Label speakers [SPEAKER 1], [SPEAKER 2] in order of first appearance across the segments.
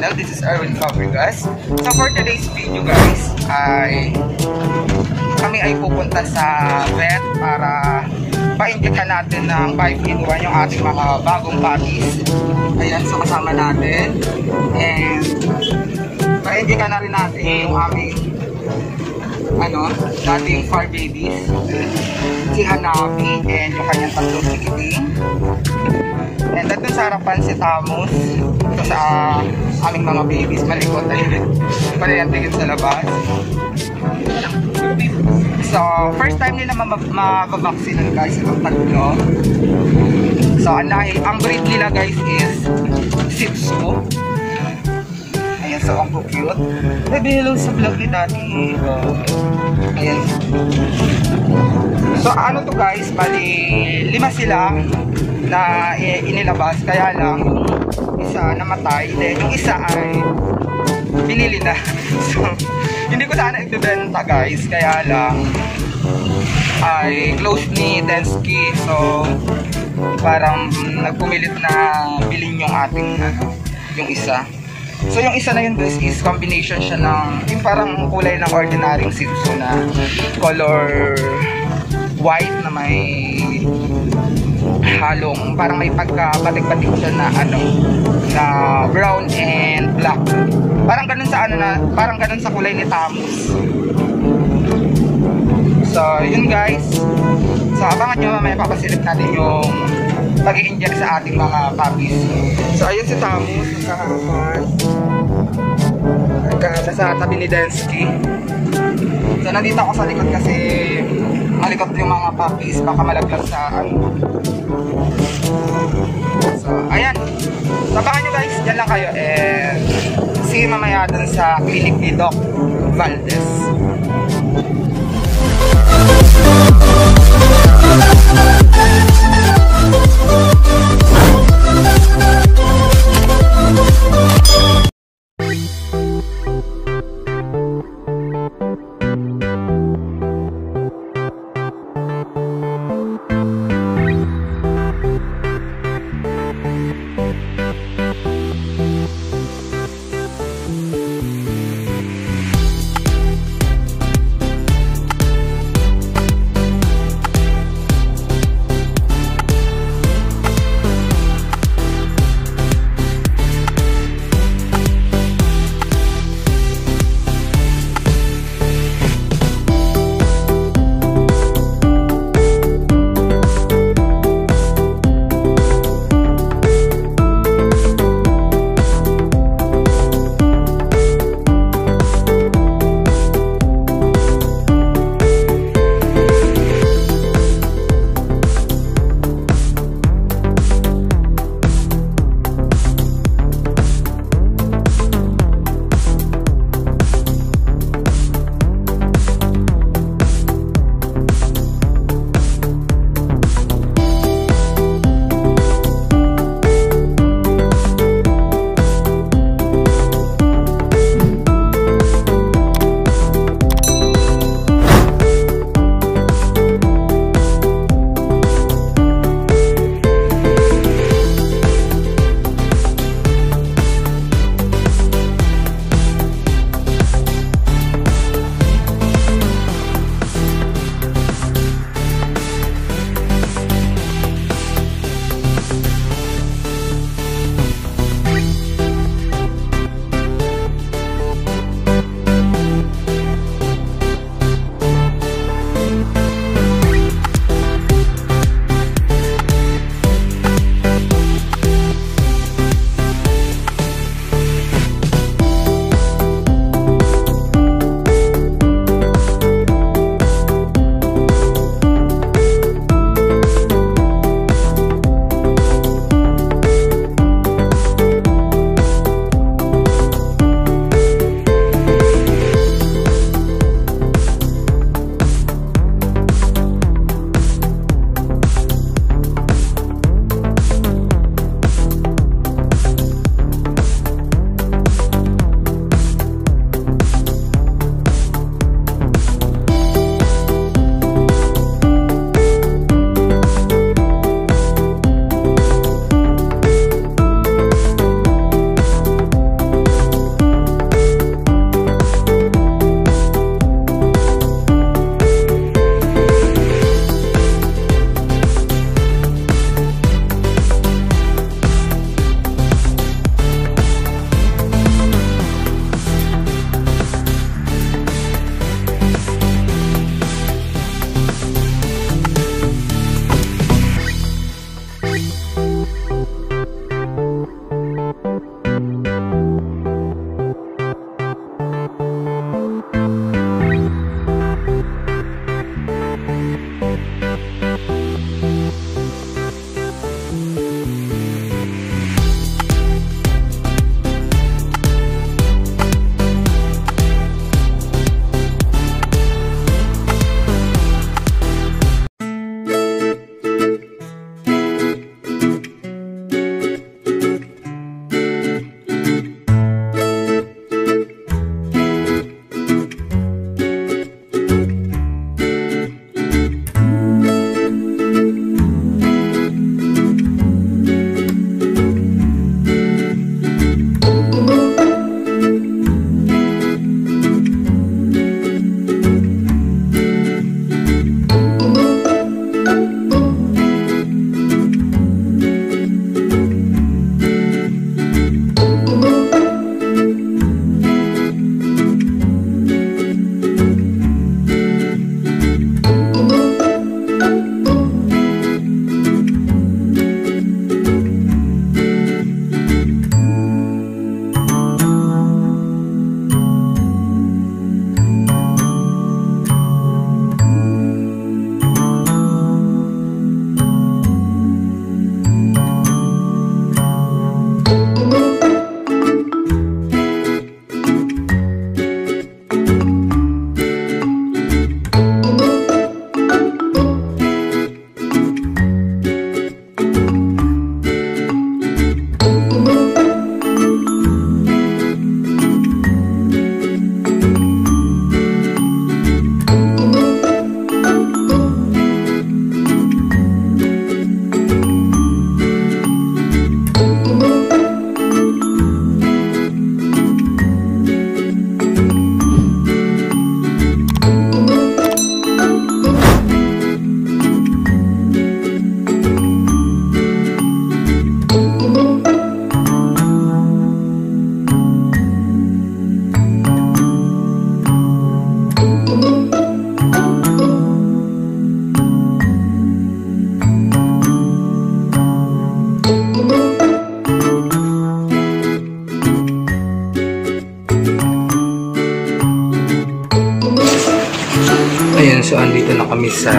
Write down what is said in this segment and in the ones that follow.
[SPEAKER 1] channel. This is Erwin Fabregas. So for today's video guys, ay kami ay pupunta sa vet para pa-injectan natin ng 5 in 1 yung ating mga bagong puppies. Ayan, so kasama natin. And pa-injectan na rin natin yung aming ano, dating far babies. Si Hanabi and yung kanyang tatlong tikiting. And at sa harapan si Tamus. Ito sa aming mga babies. Malikot ayun. Palayantigin sa labas. So, first time nila mababaksin guys. Itong tatlo. So, ang, ang breed nila guys is Shih Tzu. Ayan, so ang cute. Baby, hello sa vlog ni Daddy. Ayan. So, ano to guys? Bali, lima sila na inilabas. Kaya lang, isa namatay. Then, yung isa ay pinili na. So, hindi ko sana ibibenta guys. Kaya lang, ay close ni Densky. So, parang nagpumilit na bilhin yung ating ano, yung isa. So yung isa na yun guys is combination siya ng yung parang kulay ng ordinary Shih Tzu na color white na may halong parang may pagka batik-batik siya na ano na brown and black. Parang ganun sa ano na parang ganun sa kulay ni Tamus so yun guys. So abangan nyo mamaya papasilip natin yung pag inject sa ating mga puppies. So ayun si Tamus sa tabi ni Densky. So nandito ako sa likod kasi malikot yung mga puppies baka malaglag sa ano. So ayan. Sabakan nyo guys dyan lang kayo. And see mamaya dun sa clinic ni Doc Valdez So, andito na kami sa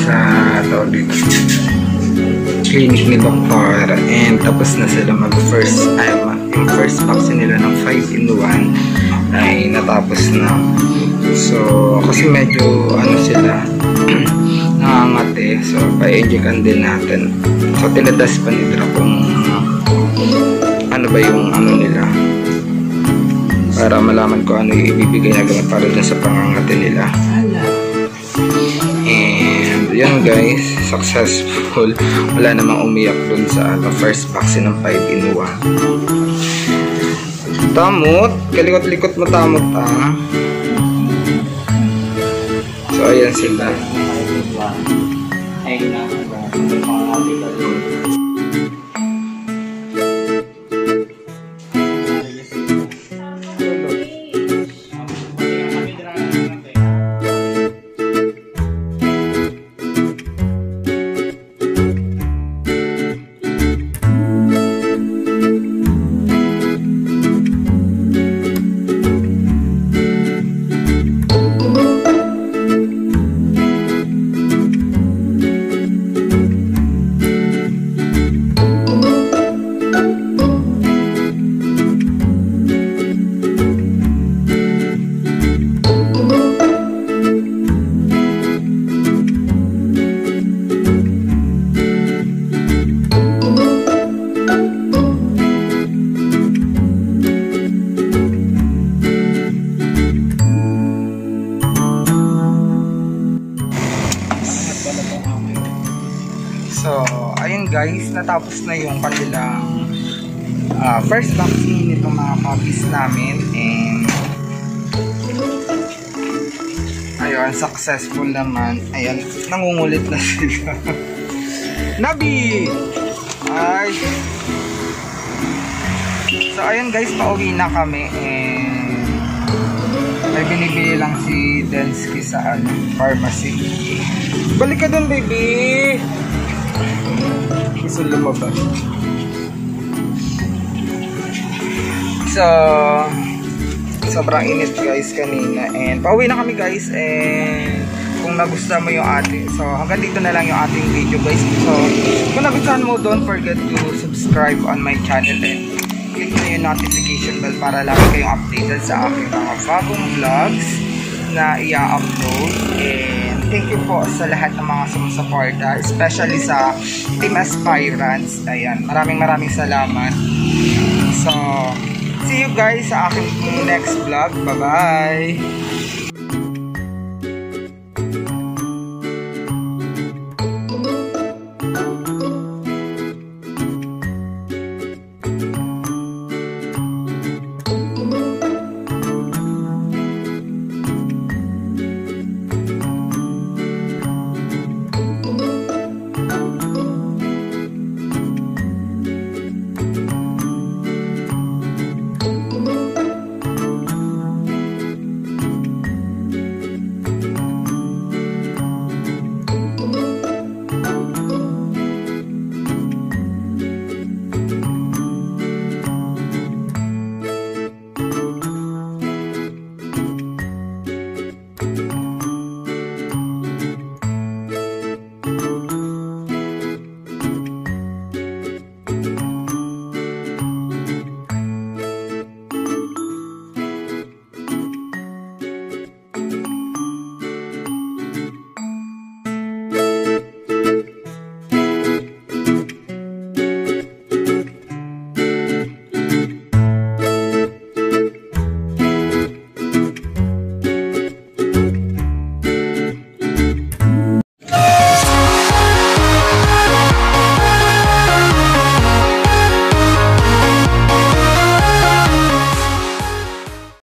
[SPEAKER 1] sa tawag dito. Clinic ni Doktor and tapos na sila mag first ay, yung first vaccine nila ng 5 in 1 ay natapos na. So kasi medyo ano sila nangangate so pa-injectan din natin. So tinadas pa nila kung ano ba yung ano nila para malaman ko ano yung ibibigay na gamot para dun sa pangangate nila And yun guys, successful. Wala namang umiyak dun sa ano, first vaccine ng 5 in 1. Tamot, kalikot-likot mo tamot ah. So ayan sila. So, natapos na yung kanilang ah, first vaccine nitong mga puppies namin and ayun, successful naman. Ayan, nangungulit na sila. Nabi! Ay! So, ayun guys, pauwi na kami and may binibili lang si Densky sa ano, pharmacy. Balik ka dun, baby! Gusto lumabas. So, sobrang init guys kanina. And pauwi na kami guys. And kung nagustuhan mo yung ating, so hanggang dito na lang yung ating video guys. So, kung nagustuhan mo, don't forget to subscribe on my channel and click na yung notification bell para lagi kayong updated sa aking mga bagong vlogs na i-upload. And thank you po sa lahat ng mga sumusuporta, especially sa Team Aspirants. Ayan, maraming maraming salamat. So, see you guys sa aking next vlog. Bye-bye!